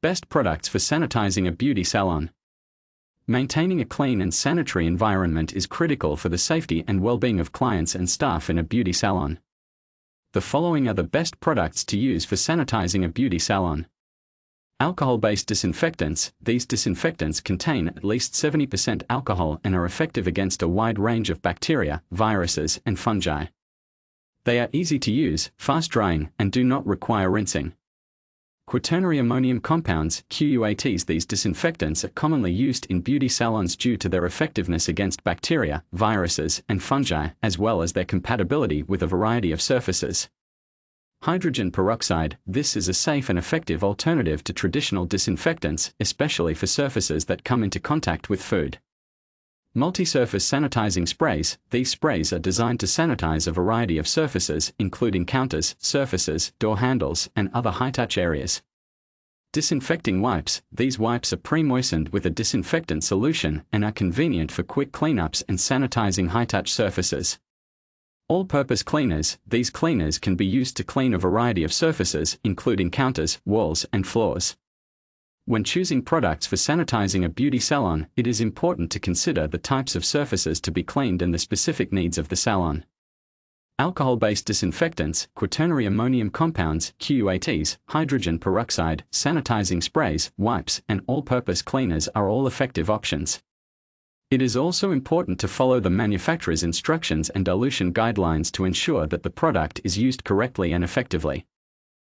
Best products for sanitizing a beauty salon. Maintaining a clean and sanitary environment is critical for the safety and well being of clients and staff in a beauty salon. The following are the best products to use for sanitizing a beauty salon. Alcohol based disinfectants These disinfectants contain at least 70% alcohol and are effective against a wide range of bacteria, viruses, and fungi. They are easy to use, fast drying, and do not require rinsing. Quaternary ammonium compounds, QUATs These disinfectants are commonly used in beauty salons due to their effectiveness against bacteria, viruses, and fungi, as well as their compatibility with a variety of surfaces. Hydrogen peroxide This is a safe and effective alternative to traditional disinfectants, especially for surfaces that come into contact with food. Multi-surface sanitizing sprays These sprays are designed to sanitize a variety of surfaces, including counters, surfaces, door handles, and other high-touch areas. Disinfecting wipes These wipes are pre-moistened with a disinfectant solution and are convenient for quick cleanups and sanitizing high-touch surfaces. All-purpose cleaners These cleaners can be used to clean a variety of surfaces, including counters, walls, and floors. When choosing products for sanitizing a beauty salon, it is important to consider the types of surfaces to be cleaned and the specific needs of the salon. Alcohol-based disinfectants, quaternary ammonium compounds, QATs, hydrogen peroxide, sanitizing sprays, wipes, and all-purpose cleaners are all effective options. It is also important to follow the manufacturer's instructions and dilution guidelines to ensure that the product is used correctly and effectively.